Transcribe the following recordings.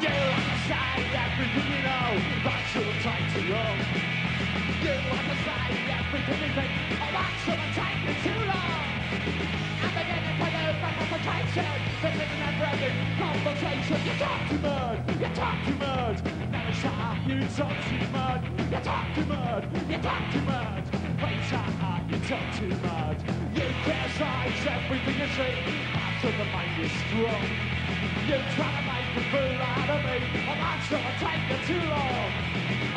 You to say everything you know, but shouldn't take too long. You to say everything you think, oh that shouldn't take too long. I'm beginning to lose my concentration. This is an every conversation. You talk too much, you talk too much. Never shut up, you talk too much. You talk too much, up, you talk too much. You criticize everything you see. After the mind is strong. You try to make a fool out of me. I'm not sure it'll take you too long.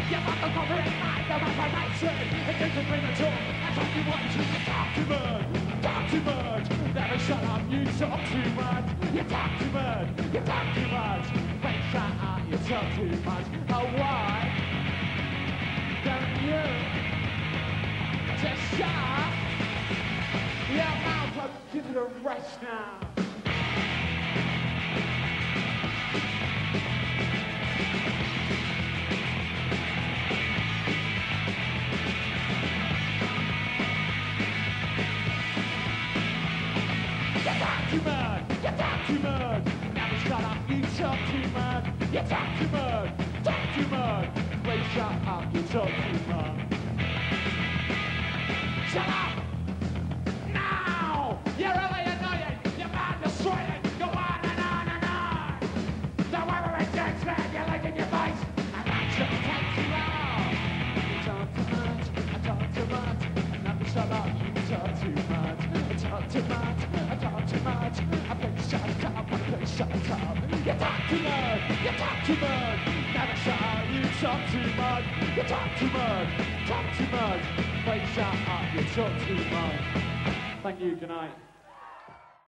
You want to cover it mind of information. It isn't premature. That's what you want. You talk too much. Talk too much. Never shut up. You talk too much. You talk too much. You talk too much. Wait, shut up. You talk too much. Oh, why? Don't you just shut? Your mouth will give it a rest now. Talk too much. You talk too much. Never shut up. You talk too much. You talk too much. Talk too much. Wait, shut up. You talk too much. Shut up! You talk too much. Never up. You talk too much. You talk too much. Talk too much. Play shut up. You talk too much. Thank you. Good night.